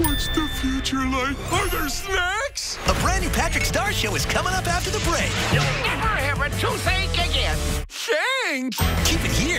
What's the future like? Are there snacks? A brand new Patrick Star Show is coming up after the break. You'll never have a toothache again. Thanks! Keep it here.